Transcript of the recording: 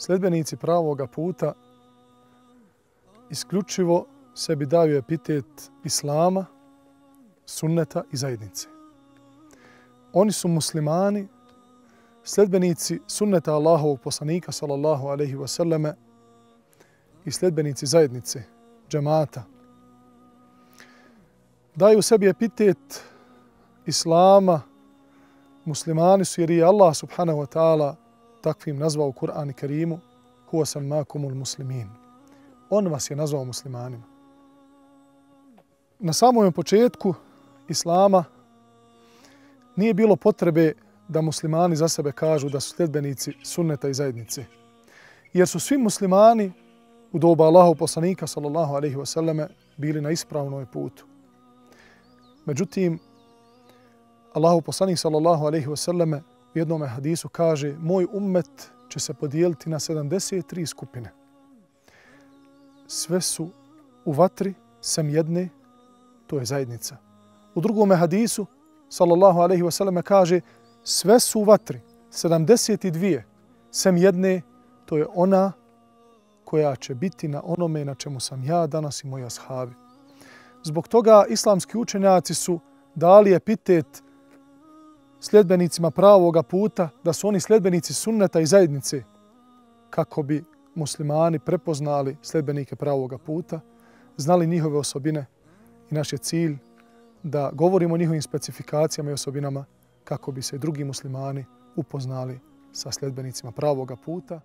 Sledbenici pravoga puta isključivo sebi daju epitet Islama, sunneta i zajednice. Oni su muslimani, sledbenici sunneta Allahovog poslanika, sallallahu alaihi wasallame, i sledbenici zajednice, džemata. Daju sebi epitet Islama, muslimani su jer je Allah subhanahu wa ta'ala takvim nazvao u Kur'an i Kerimu huwa sammakumul muslimin. On vas je nazvao muslimanima. Na samom početku Islama nije bilo potrebe da muslimani za sebe kažu da su sljedbenici sunneta i zajednice. Jer su svi muslimani u doba Allahov poslanika sallallahu alaihi wa sallame bili na ispravnoj putu. Međutim, Allahov poslanik sallallahu alaihi wa sallame u jednom hadisu kaže moj ummet će se podijeliti na 73 skupine. Sve su u vatri, sem jedne, to je zajednica. U drugom hadisu, sallallahu alaihi wasallam, kaže sve su u vatri, 72, sem jedne, to je ona koja će biti na onome na čemu sam ja danas i moji ashabi. Zbog toga islamski učenjaci su dali epitet sljedbenicima pravoga puta, da su oni sljedbenici sunneta i zajednice, kako bi muslimani prepoznali sljedbenike pravoga puta, znali njihove osobine i naš je cilj da govorimo o njihovim specifikacijama i osobinama kako bi se drugi muslimani upoznali sa sljedbenicima pravoga puta.